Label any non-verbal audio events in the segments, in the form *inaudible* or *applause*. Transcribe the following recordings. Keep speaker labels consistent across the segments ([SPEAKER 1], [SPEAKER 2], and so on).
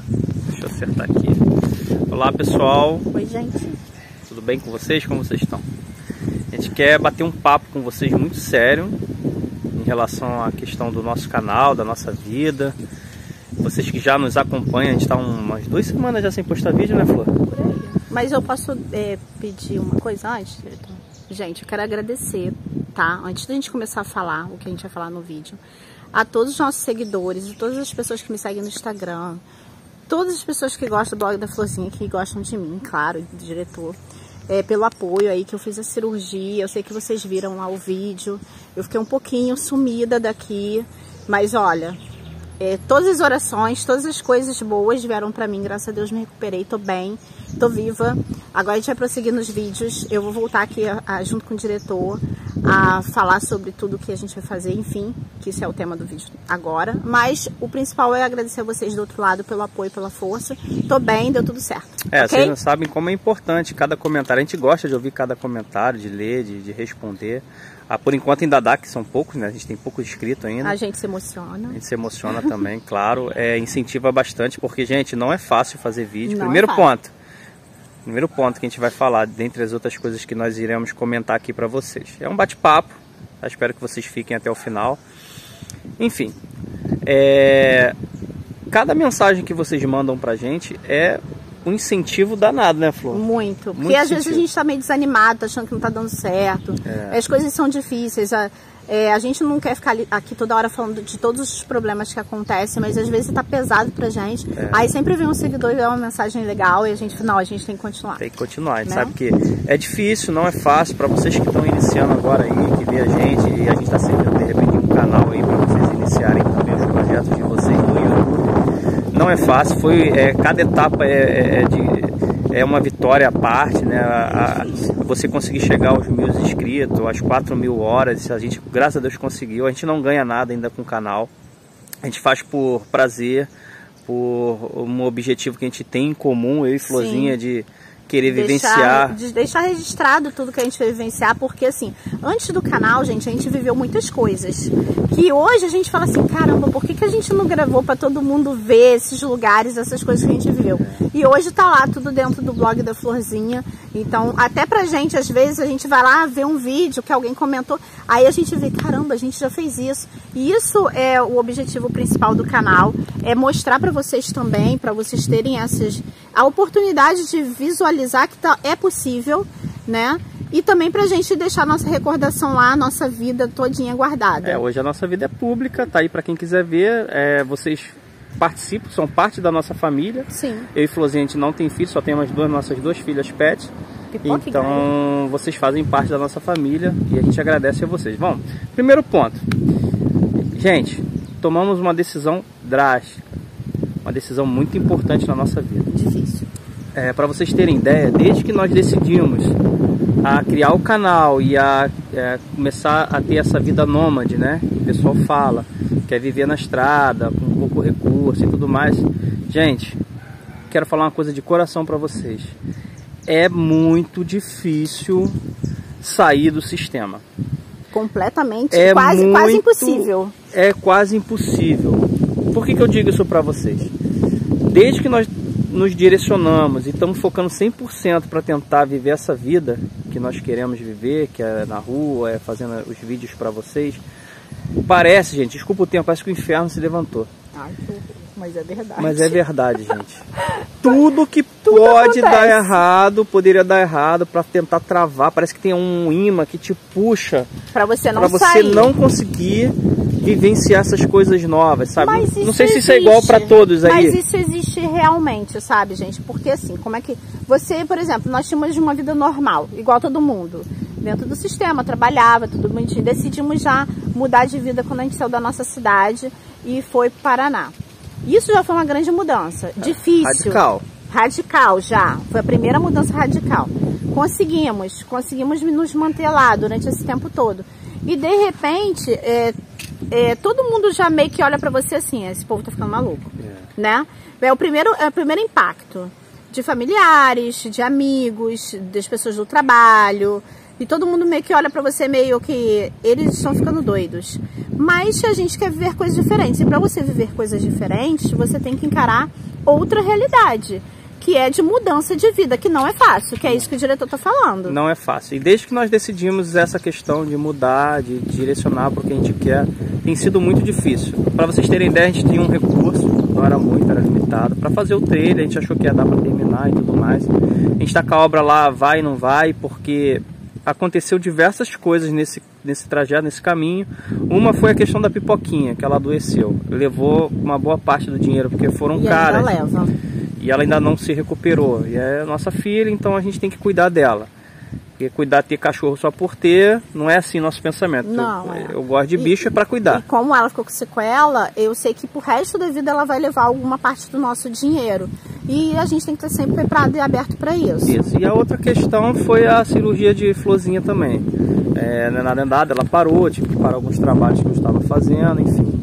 [SPEAKER 1] Opa, deixa eu acertar aqui. Olá pessoal.
[SPEAKER 2] Oi gente.
[SPEAKER 1] Tudo bem com vocês? Como vocês estão? A gente quer bater um papo com vocês muito sério em relação à questão do nosso canal, da nossa vida. Vocês que já nos acompanham, a gente está umas duas semanas já sem postar vídeo, né Flor?
[SPEAKER 2] Mas eu posso é, pedir uma coisa antes, diretor? Gente, eu quero agradecer, tá? Antes da gente começar a falar o que a gente vai falar no vídeo, a todos os nossos seguidores, a todas as pessoas que me seguem no Instagram, todas as pessoas que gostam do blog da Florzinha, que gostam de mim, claro, do diretor, é, pelo apoio aí que eu fiz a cirurgia. Eu sei que vocês viram lá o vídeo. Eu fiquei um pouquinho sumida daqui, mas olha, é, todas as orações, todas as coisas boas vieram para mim, graças a Deus me recuperei, tô bem, tô viva. Agora a gente vai prosseguir nos vídeos. Eu vou voltar aqui a, a, junto com o diretor a falar sobre tudo que a gente vai fazer, enfim, que isso é o tema do vídeo agora. Mas o principal é agradecer a vocês do outro lado pelo apoio, pela força. Tô bem, deu tudo certo.
[SPEAKER 1] É,
[SPEAKER 2] okay?
[SPEAKER 1] vocês não sabem como é importante cada comentário. A gente gosta de ouvir cada comentário, de ler, de, de responder. Ah, por enquanto ainda dá, que são poucos, né? A gente tem pouco inscrito ainda.
[SPEAKER 2] A gente se emociona.
[SPEAKER 1] A gente se emociona também, *laughs* claro. É, incentiva bastante, porque, gente, não é fácil fazer vídeo.
[SPEAKER 2] Não
[SPEAKER 1] Primeiro
[SPEAKER 2] é
[SPEAKER 1] ponto. Primeiro ponto que a gente vai falar, dentre as outras coisas que nós iremos comentar aqui para vocês. É um bate-papo, tá? espero que vocês fiquem até o final. Enfim, é... cada mensagem que vocês mandam pra gente é um incentivo danado, né, Flor?
[SPEAKER 2] Muito. Porque
[SPEAKER 1] Muito
[SPEAKER 2] às vezes a gente tá meio desanimado, tá achando que não tá dando certo.
[SPEAKER 1] É.
[SPEAKER 2] As coisas são difíceis. A, é, a gente não quer ficar aqui toda hora falando de todos os problemas que acontecem, mas às vezes tá pesado pra gente.
[SPEAKER 1] É.
[SPEAKER 2] Aí sempre vem um seguidor e dá uma mensagem legal e a gente, não, a gente tem que continuar.
[SPEAKER 1] Tem que continuar. A gente
[SPEAKER 2] Né?
[SPEAKER 1] sabe que é difícil, não é fácil para vocês que estão iniciando agora aí, que vê a gente e a gente está servindo de repente um canal aí para vocês iniciarem também os projetos de vocês no YouTube. Não é fácil, foi é, cada etapa é, é- é de é uma vitória à parte, né? A- a- você conseguir chegar aos mil inscritos, às 4 mil horas, a gente, graças a Deus, conseguiu. A gente não ganha nada ainda com o canal. A gente faz por prazer, por um objetivo que a gente tem em comum, eu e Florzinha, de querer vivenciar.
[SPEAKER 2] Deixar, de deixar registrado tudo que a gente vai vivenciar, porque assim, antes do canal, gente, a gente viveu muitas coisas. Que hoje a gente fala assim, caramba, por que, que a gente não gravou para todo mundo ver esses lugares, essas coisas que a gente viveu? E hoje tá lá tudo dentro do blog da Florzinha. Então, até pra gente, às vezes, a gente vai lá ver um vídeo que alguém comentou, aí a gente vê, caramba, a gente já fez isso. E isso é o objetivo principal do canal, é mostrar pra vocês também, pra vocês terem essas a oportunidade de visualizar que tá, é possível, né? E também pra gente deixar nossa recordação lá, nossa vida todinha guardada.
[SPEAKER 1] É, hoje a nossa vida é pública, tá aí para quem quiser ver. É, vocês participam, são parte da nossa família.
[SPEAKER 2] Sim.
[SPEAKER 1] Eu e Florzinha, a gente não tem filho, só tem as duas nossas duas filhas.
[SPEAKER 2] Pipoca e
[SPEAKER 1] Então, vocês fazem parte da nossa família e a gente agradece a vocês. Bom, primeiro ponto. Gente, tomamos uma decisão drástica. Uma decisão muito importante na nossa vida.
[SPEAKER 2] Difícil.
[SPEAKER 1] É, para vocês terem ideia, desde que nós decidimos a criar o canal e a é, começar a ter essa vida nômade, né? O pessoal fala, quer viver na estrada, com pouco recurso e tudo mais. Gente, quero falar uma coisa de coração para vocês. É muito difícil sair do sistema.
[SPEAKER 2] Completamente,
[SPEAKER 1] É
[SPEAKER 2] quase,
[SPEAKER 1] muito-
[SPEAKER 2] quase impossível.
[SPEAKER 1] É quase impossível. Por que, que eu digo isso para vocês? Desde que nós nos direcionamos e estamos focando 100% para tentar viver essa vida que nós queremos viver, que é na rua, é fazendo os vídeos para vocês, parece, gente, desculpa o tempo, parece que o inferno se levantou.
[SPEAKER 2] Ai, que. Mas é verdade.
[SPEAKER 1] Mas é verdade, gente. *laughs* Tudo que
[SPEAKER 2] Tudo
[SPEAKER 1] pode dar
[SPEAKER 2] acontece.
[SPEAKER 1] errado, poderia dar errado para tentar travar. Parece que tem um imã que te puxa
[SPEAKER 2] Pra você não
[SPEAKER 1] para você
[SPEAKER 2] sair.
[SPEAKER 1] não conseguir vivenciar essas coisas novas, sabe?
[SPEAKER 2] Mas
[SPEAKER 1] não
[SPEAKER 2] isso
[SPEAKER 1] sei se isso é igual para todos aí.
[SPEAKER 2] Mas isso existe realmente, sabe, gente? Porque assim, como é que. Você, por exemplo, nós tínhamos uma vida normal, igual todo mundo. Dentro do sistema, trabalhava, tudo bonitinho. Decidimos já mudar de vida quando a gente saiu da nossa cidade e foi para Paraná. Isso já foi uma grande mudança. Difícil.
[SPEAKER 1] Radical.
[SPEAKER 2] Radical já. Foi a primeira mudança radical. Conseguimos, conseguimos nos manter lá durante esse tempo todo. E de repente, é, é, todo mundo já meio que olha pra você assim, esse povo tá ficando maluco, né? É o primeiro, é o primeiro impacto de familiares, de amigos, das pessoas do trabalho. E todo mundo meio que olha pra você meio que eles estão ficando doidos. Mas a gente quer viver coisas diferentes. E pra você viver coisas diferentes, você tem que encarar outra realidade que é de mudança de vida, que não é fácil, que é isso que o diretor está falando.
[SPEAKER 1] Não é fácil. E desde que nós decidimos essa questão de mudar, de direcionar para o que a gente quer, tem sido muito difícil. Para vocês terem ideia, a gente tinha um recurso, não era muito, era limitado, para fazer o trailer, a gente achou que ia dar para terminar e tudo mais. A gente está com a obra lá, vai e não vai, porque aconteceu diversas coisas nesse, nesse trajeto, nesse caminho. Uma foi a questão da pipoquinha, que ela adoeceu. Levou uma boa parte do dinheiro, porque foram
[SPEAKER 2] e
[SPEAKER 1] caras.
[SPEAKER 2] Ainda leva.
[SPEAKER 1] E ela ainda não se recuperou. E é nossa filha, então a gente tem que cuidar dela. Porque cuidar ter cachorro só por ter, não é assim nosso pensamento.
[SPEAKER 2] Não,
[SPEAKER 1] eu,
[SPEAKER 2] é.
[SPEAKER 1] eu gosto de bicho
[SPEAKER 2] e,
[SPEAKER 1] é para cuidar.
[SPEAKER 2] E como ela ficou com sequela, eu sei que pro resto da vida ela vai levar alguma parte do nosso dinheiro. E a gente tem que estar sempre preparado e aberto para isso.
[SPEAKER 1] Isso. E a outra questão foi a cirurgia de florzinha também. É, não é nada andada, ela parou, tive que parar alguns trabalhos que eu estava fazendo, enfim.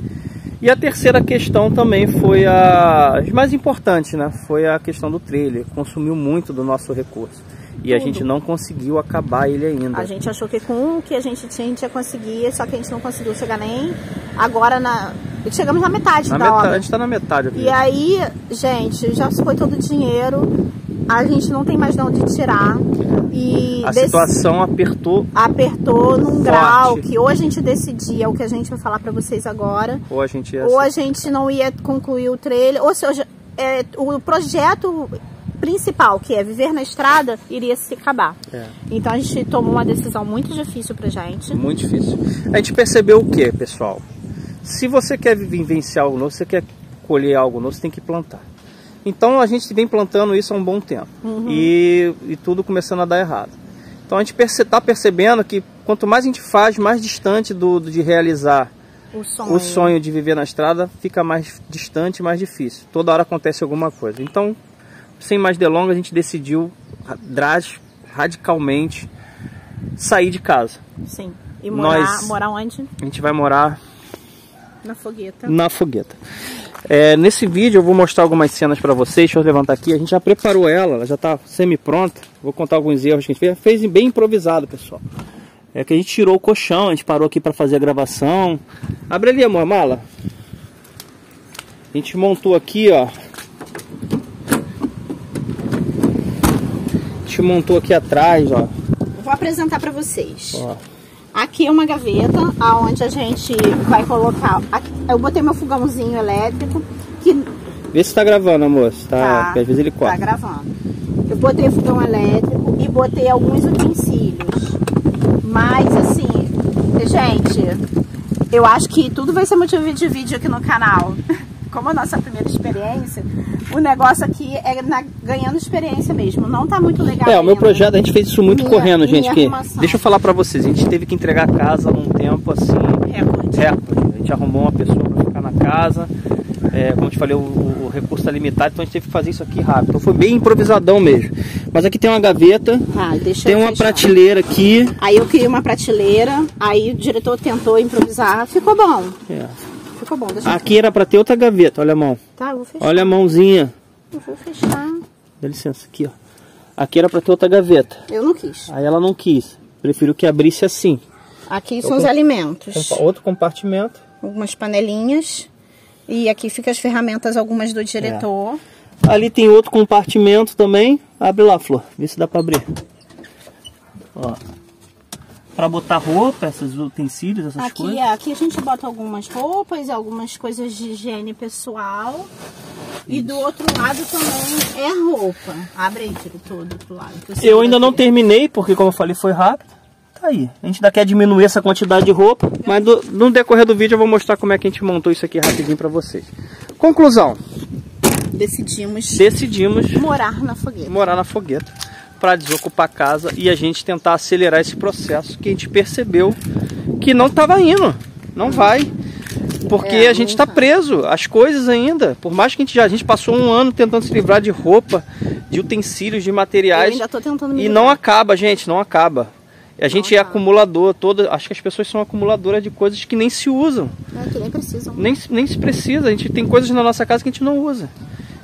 [SPEAKER 1] E a terceira questão também foi a mais importante, né? Foi a questão do trailer. Consumiu muito do nosso recurso. E a gente não conseguiu acabar ele ainda.
[SPEAKER 2] A gente achou que com o que a gente tinha, a gente ia conseguir, só que a gente não conseguiu chegar nem agora na. Chegamos na metade
[SPEAKER 1] na
[SPEAKER 2] da
[SPEAKER 1] metade,
[SPEAKER 2] obra.
[SPEAKER 1] A gente tá na metade.
[SPEAKER 2] E aí, gente, já foi todo o dinheiro, a gente não tem mais de onde tirar. E
[SPEAKER 1] a
[SPEAKER 2] desse-
[SPEAKER 1] situação apertou
[SPEAKER 2] apertou num
[SPEAKER 1] Forte.
[SPEAKER 2] grau que ou a gente decidia o que a gente vai falar pra vocês agora,
[SPEAKER 1] ou a gente ia
[SPEAKER 2] ou a gente não ia concluir o trailer, ou seja, é, o projeto principal, que é viver na estrada, iria se acabar.
[SPEAKER 1] É.
[SPEAKER 2] Então a gente tomou uma decisão muito difícil pra gente.
[SPEAKER 1] Muito difícil. A gente percebeu o que, pessoal? Se você quer vivenciar algo novo, você quer colher algo novo, você tem que plantar. Então a gente vem plantando isso há um bom tempo. E, e tudo começando a dar errado. Então a gente está percebendo que quanto mais a gente faz, mais distante do, do- de realizar
[SPEAKER 2] O sonho.
[SPEAKER 1] o sonho de viver na estrada, fica mais distante, mais difícil. Toda hora acontece alguma coisa. Então, sem mais delongas, a gente decidiu radicalmente sair de casa.
[SPEAKER 2] Sim. E morar,
[SPEAKER 1] Nós-
[SPEAKER 2] morar onde?
[SPEAKER 1] A gente vai morar
[SPEAKER 2] Na fogueta.
[SPEAKER 1] na fogueta. É, nesse vídeo eu vou mostrar algumas cenas para vocês. Deixa eu levantar aqui. A gente já preparou ela, ela já está semi-pronta. Vou contar alguns erros que a gente fez. Fez bem improvisado, pessoal. É que a gente tirou o colchão, a gente parou aqui para fazer a gravação. Abre ali, amor, a mala. A gente montou aqui, ó. A gente montou aqui atrás, ó.
[SPEAKER 2] Vou apresentar pra vocês.
[SPEAKER 1] ó.
[SPEAKER 2] Aqui é uma gaveta aonde a gente vai colocar. aqui- eu botei meu fogãozinho elétrico que
[SPEAKER 1] Vê se tá gravando, amor. Se tá, porque às vezes ele
[SPEAKER 2] tá
[SPEAKER 1] corta.
[SPEAKER 2] gravando. Eu botei fogão elétrico e botei alguns utensílios. Mas assim, gente, eu acho que tudo vai ser motivo de vídeo aqui no canal. *laughs* Como a nossa primeira experiência, o negócio aqui é na- ganhando experiência mesmo. Não tá muito legal.
[SPEAKER 1] É, o meu projeto, a gente fez isso muito
[SPEAKER 2] Minha-
[SPEAKER 1] correndo, gente. Que, deixa eu falar pra vocês, a gente teve que entregar a casa num tempo assim,
[SPEAKER 2] Recorde.
[SPEAKER 1] recorde. A gente arrumou uma pessoa pra ficar na casa. É, como eu te falei, o, o recurso tá limitado, então a gente teve que fazer isso aqui rápido. Então foi bem improvisadão mesmo. Mas aqui tem uma gaveta,
[SPEAKER 2] Ah, deixa
[SPEAKER 1] tem uma
[SPEAKER 2] fechar.
[SPEAKER 1] prateleira aqui.
[SPEAKER 2] Aí eu criei uma prateleira, aí o diretor tentou improvisar, ficou bom.
[SPEAKER 1] É.
[SPEAKER 2] Ficou bom, deixa
[SPEAKER 1] Aqui era pra ter outra gaveta, olha a mão.
[SPEAKER 2] Tá, vou fechar.
[SPEAKER 1] Olha a mãozinha.
[SPEAKER 2] Eu vou fechar.
[SPEAKER 1] Dá licença, aqui ó. Aqui era pra ter outra gaveta.
[SPEAKER 2] Eu não quis.
[SPEAKER 1] Aí ela não quis. Prefiro que abrisse assim.
[SPEAKER 2] Aqui são os alimentos.
[SPEAKER 1] Outro compartimento.
[SPEAKER 2] Algumas panelinhas. E aqui ficam as ferramentas, algumas do diretor.
[SPEAKER 1] Ali tem outro compartimento também. Abre lá, Flor. Vê se dá pra abrir. Ó. Pra botar roupa, esses utensílios, essas
[SPEAKER 2] Aqui,
[SPEAKER 1] coisas.
[SPEAKER 2] é, aqui a gente bota algumas roupas, algumas coisas de higiene pessoal. E do outro lado também é roupa. Abre aí, diretor, do outro lado.
[SPEAKER 1] Eu ainda não terminei, porque como eu falei, foi rápido. Tá aí. A gente ainda quer diminuir essa quantidade de roupa. Mas do- no decorrer do vídeo eu vou mostrar como é que a gente montou isso aqui rapidinho pra vocês. Conclusão.
[SPEAKER 2] Decidimos
[SPEAKER 1] Decidimos
[SPEAKER 2] morar na fogueira.
[SPEAKER 1] morar na fogueta para desocupar a casa e a gente tentar acelerar esse processo que a gente percebeu que não estava indo, não vai. Porque
[SPEAKER 2] É,
[SPEAKER 1] a gente
[SPEAKER 2] não
[SPEAKER 1] está preso às coisas ainda. Por mais que a gente já a gente passou um ano tentando se livrar de roupa, de utensílios, de
[SPEAKER 2] Eu
[SPEAKER 1] materiais e não acaba, gente, não acaba. A gente é
[SPEAKER 2] acaba.
[SPEAKER 1] acumulador, toda, acho que as pessoas são acumuladoras de coisas que nem se usam.
[SPEAKER 2] É, que nem precisam.
[SPEAKER 1] Nem, nem se precisa, a gente tem coisas na nossa casa que a gente não usa.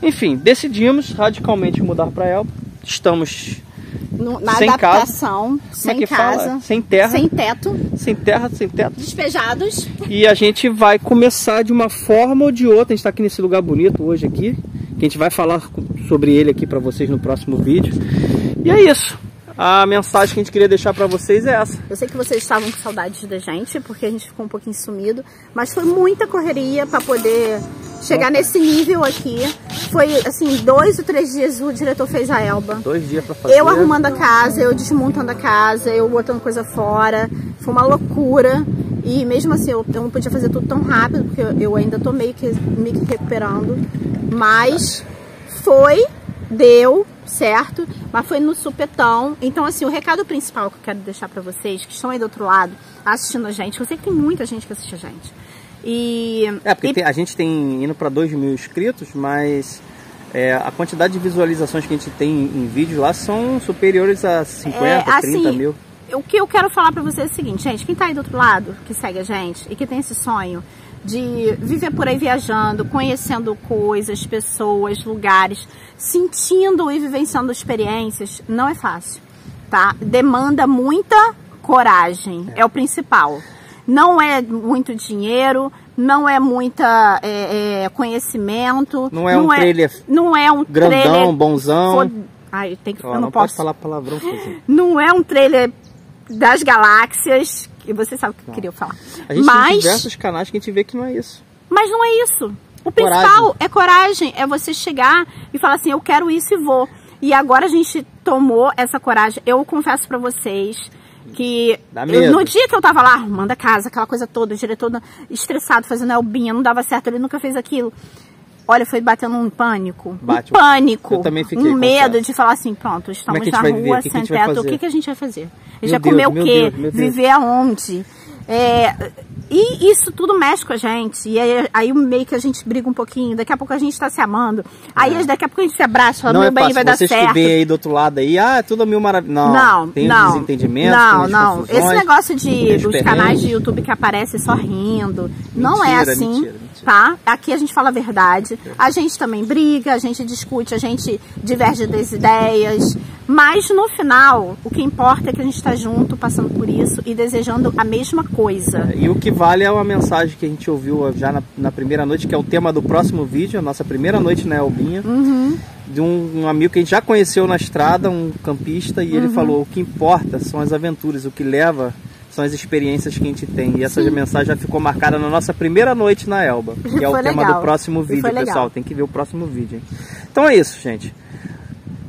[SPEAKER 1] Enfim, decidimos radicalmente mudar para Elba. Estamos
[SPEAKER 2] No- na
[SPEAKER 1] Sem casa.
[SPEAKER 2] adaptação,
[SPEAKER 1] é
[SPEAKER 2] sem
[SPEAKER 1] que
[SPEAKER 2] casa,
[SPEAKER 1] fala? Sem terra,
[SPEAKER 2] sem teto,
[SPEAKER 1] sem terra, sem teto.
[SPEAKER 2] despejados.
[SPEAKER 1] E a gente vai começar de uma forma ou de outra. A gente está aqui nesse lugar bonito hoje aqui, que a gente vai falar sobre ele aqui para vocês no próximo vídeo. E é isso. A mensagem que a gente queria deixar para vocês é essa.
[SPEAKER 2] Eu sei que vocês estavam com saudades da gente, porque a gente ficou um pouquinho sumido, mas foi muita correria para poder chegar nesse nível aqui. Foi assim, dois ou três dias o diretor fez a Elba.
[SPEAKER 1] Dois dias para fazer.
[SPEAKER 2] Eu arrumando a casa, eu desmontando a casa, eu botando coisa fora. Foi uma loucura. E mesmo assim, eu, não podia fazer tudo tão rápido, porque eu, eu ainda tô meio que me recuperando. Mas foi, deu, certo? Mas foi no supetão. Então, assim, o recado principal que eu quero deixar para vocês, que estão aí do outro lado, assistindo a gente, eu sei que tem muita gente que assiste a gente. E...
[SPEAKER 1] É, porque
[SPEAKER 2] e...
[SPEAKER 1] Tem, a gente tem indo para 2 mil inscritos, mas é, a quantidade de visualizações que a gente tem em vídeos lá são superiores a 50, é, assim, 30 mil.
[SPEAKER 2] O que eu quero falar para vocês é o seguinte, gente, quem tá aí do outro lado, que segue a gente e que tem esse sonho de viver por aí viajando, conhecendo coisas, pessoas, lugares, sentindo e vivenciando experiências, não é fácil, tá? Demanda muita coragem, é, é o principal. Não é muito dinheiro, não é muita é, é, conhecimento.
[SPEAKER 1] Não é não um é, trailer.
[SPEAKER 2] Não é um
[SPEAKER 1] grandão,
[SPEAKER 2] trailer
[SPEAKER 1] bonzão. For...
[SPEAKER 2] Ai, tem que,
[SPEAKER 1] oh, não,
[SPEAKER 2] não
[SPEAKER 1] posso falar palavrão.
[SPEAKER 2] Não é um trailer das galáxias e você sabe o que eu queria falar.
[SPEAKER 1] A gente Mas... tem diversos canais que a gente vê que não é isso.
[SPEAKER 2] Mas não é isso. O principal coragem. é coragem, é você chegar e falar assim, eu quero isso e vou. E agora a gente tomou essa coragem. Eu confesso para vocês que eu, no dia que eu tava lá arrumando a casa, aquela coisa toda, o diretor estressado fazendo albinha, não dava certo, ele nunca fez aquilo. Olha, foi batendo um pânico. Bate. Um pânico. Eu também fiquei um medo de falar assim, pronto, é estamos é na rua, sem teto, o que, que a gente vai fazer? A gente vai comer o quê? Deus, Viver aonde? É, e isso tudo mexe com a gente. E aí, aí, meio que a gente briga um pouquinho. Daqui a pouco a gente tá se amando. Aí é. daqui a pouco a gente se abraça, fala,
[SPEAKER 1] não
[SPEAKER 2] meu
[SPEAKER 1] é
[SPEAKER 2] bem, vai dar
[SPEAKER 1] Vocês
[SPEAKER 2] certo.
[SPEAKER 1] Vocês que aí do outro lado aí, ah, é tudo mil maravilha. Não,
[SPEAKER 2] não,
[SPEAKER 1] tem
[SPEAKER 2] não,
[SPEAKER 1] desentendimentos,
[SPEAKER 2] Não, não. Esse negócio de dos canais de YouTube que aparecem só rindo, mentira, não é assim. Mentira, mentira. Tá? Aqui a gente fala a verdade. A gente também briga, a gente discute, a gente diverge das ideias. Mas no final, o que importa é que a gente está junto, passando por isso e desejando a mesma coisa.
[SPEAKER 1] E o que vale é uma mensagem que a gente ouviu já na, na primeira noite, que é o tema do próximo vídeo, a nossa primeira noite na Elbinha.
[SPEAKER 2] Uhum.
[SPEAKER 1] De um, um, amigo que a gente já conheceu na estrada, um campista, e uhum. ele falou: o que importa são as aventuras, o que leva são as experiências que a gente tem. E essa Sim. mensagem já ficou marcada na nossa primeira noite na Elba, que é o tema legal. do próximo vídeo, pessoal. Tem que ver o próximo vídeo. Hein? Então é isso, gente.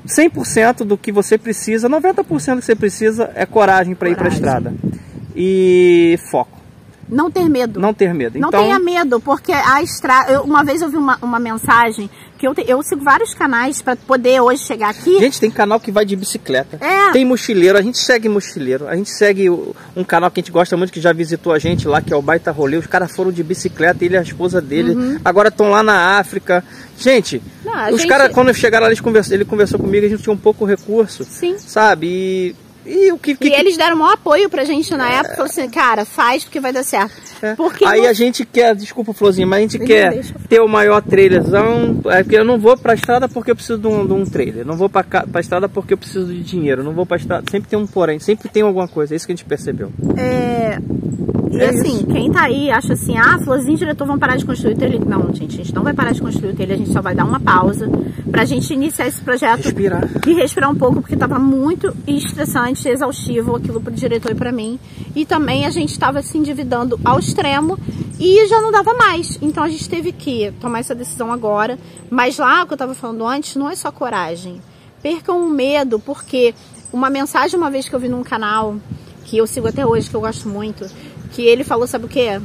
[SPEAKER 1] 100% do que você precisa, 90% do que você precisa é coragem para ir para a estrada. E foco.
[SPEAKER 2] Não ter medo.
[SPEAKER 1] Não ter medo.
[SPEAKER 2] Não então... tenha medo, porque a estrada. Uma vez eu vi uma, uma mensagem que eu, te, eu sigo vários canais para poder hoje chegar aqui.
[SPEAKER 1] Gente, tem canal que vai de bicicleta.
[SPEAKER 2] É.
[SPEAKER 1] Tem mochileiro, a gente segue mochileiro. A gente segue um canal que a gente gosta muito, que já visitou a gente lá, que é o Baita Rolê. Os caras foram de bicicleta, ele e a esposa dele. Uhum. Agora estão lá na África. Gente, Não, os gente... caras, quando chegaram lá, eles conversou, ele conversou comigo, a gente tinha um pouco recurso.
[SPEAKER 2] Sim.
[SPEAKER 1] Sabe? E e, o que, que,
[SPEAKER 2] e eles deram o maior apoio pra gente na é... época, falou assim, cara, faz porque vai dar certo.
[SPEAKER 1] É. Porque Aí não... a gente quer, desculpa Florzinha, mas a gente quer ter o maior trailerzão, é porque eu não vou pra estrada porque eu preciso de um, de um trailer, não vou pra, pra estrada porque eu preciso de dinheiro, não vou pra estrada, sempre tem um porém, sempre tem alguma coisa, é isso que a gente percebeu.
[SPEAKER 2] É... E é assim, isso. quem tá aí acha assim, ah, Florzinho diretor vão parar de construir o telha. Não, gente, a gente não vai parar de construir o telha, a gente só vai dar uma pausa pra gente iniciar esse projeto.
[SPEAKER 1] Respirar.
[SPEAKER 2] E respirar um pouco, porque tava muito estressante, exaustivo aquilo pro diretor e pra mim. E também a gente tava se endividando ao extremo e já não dava mais. Então a gente teve que tomar essa decisão agora. Mas lá, o que eu tava falando antes, não é só coragem. Percam o medo, porque uma mensagem uma vez que eu vi num canal, que eu sigo até hoje, que eu gosto muito, que ele falou, sabe o que?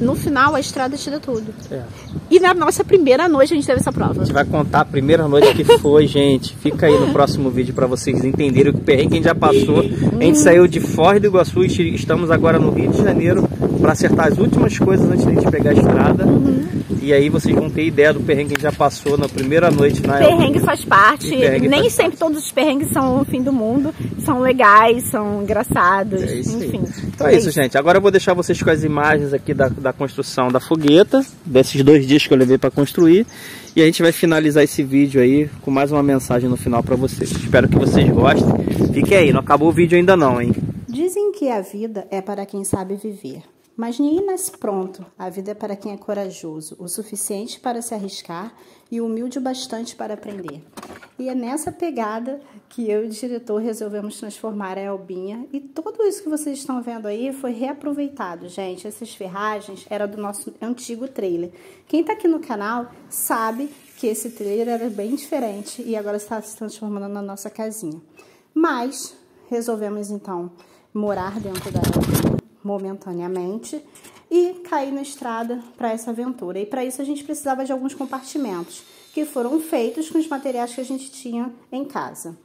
[SPEAKER 2] No final a estrada te dá tudo. É. E na nossa primeira noite a gente teve essa prova.
[SPEAKER 1] A gente vai contar a primeira noite que foi, gente. Fica aí no próximo vídeo para vocês entenderem o que perrengue a gente já passou. A gente saiu de Foz do Iguaçu e estamos agora no Rio de Janeiro para acertar as últimas coisas antes da gente pegar a estrada. Uhum. E aí vocês vão ter ideia do perrengue que já passou na primeira noite na
[SPEAKER 2] Perrengue faz parte. Perrengue Nem faz sempre parte. todos os perrengues são o fim do mundo. São legais, são engraçados. É isso enfim.
[SPEAKER 1] Aí. Então é, é isso, gente. Agora eu vou deixar vocês com as imagens aqui da, da construção da fogueta, desses dois dias que eu levei para construir. E a gente vai finalizar esse vídeo aí com mais uma mensagem no final para vocês. Espero que vocês gostem. Fiquem aí, não acabou o vídeo ainda não, hein?
[SPEAKER 2] Dizem que a vida é para quem sabe viver Mas ninguém nasce pronto. A vida é para quem é corajoso, o suficiente para se arriscar e humilde o bastante para aprender. E é nessa pegada que eu e o diretor resolvemos transformar a Elbinha. E tudo isso que vocês estão vendo aí foi reaproveitado, gente. Essas ferragens era do nosso antigo trailer. Quem está aqui no canal sabe que esse trailer era bem diferente e agora está se transformando na nossa casinha. Mas resolvemos então morar dentro da Elbinha momentaneamente e cair na estrada para essa aventura. E para isso a gente precisava de alguns compartimentos que foram feitos com os materiais que a gente tinha em casa.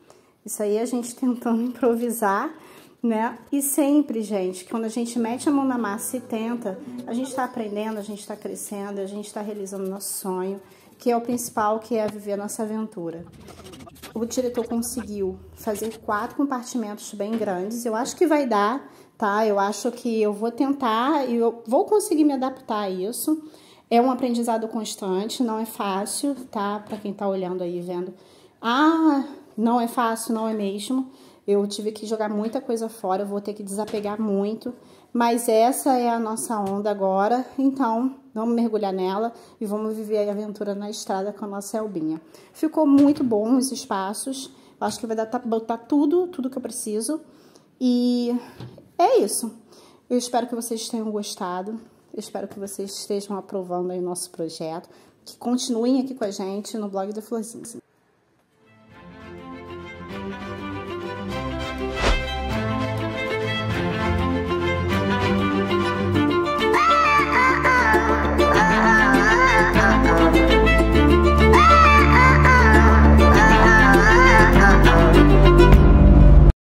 [SPEAKER 2] Isso aí a gente *laughs* tentando improvisar, né? E sempre, gente, quando a gente mete a mão na massa e tenta, a gente está aprendendo, a gente está crescendo, a gente está realizando nosso sonho, que é o principal, que é viver a nossa aventura. O diretor conseguiu fazer quatro compartimentos bem grandes. Eu acho que vai dar tá? Eu acho que eu vou tentar e eu vou conseguir me adaptar a isso. É um aprendizado constante, não é fácil, tá? Para quem tá olhando aí vendo. Ah, não é fácil, não é mesmo. Eu tive que jogar muita coisa fora, eu vou ter que desapegar muito, mas essa é a nossa onda agora, então vamos mergulhar nela e vamos viver a aventura na estrada com a nossa Elbinha. Ficou muito bom os espaços, acho que vai dar botar tudo, tudo que eu preciso. E é isso. Eu espero que vocês tenham gostado. Eu espero que vocês estejam aprovando aí o nosso projeto. Que continuem aqui com a gente no blog do Florzinhos.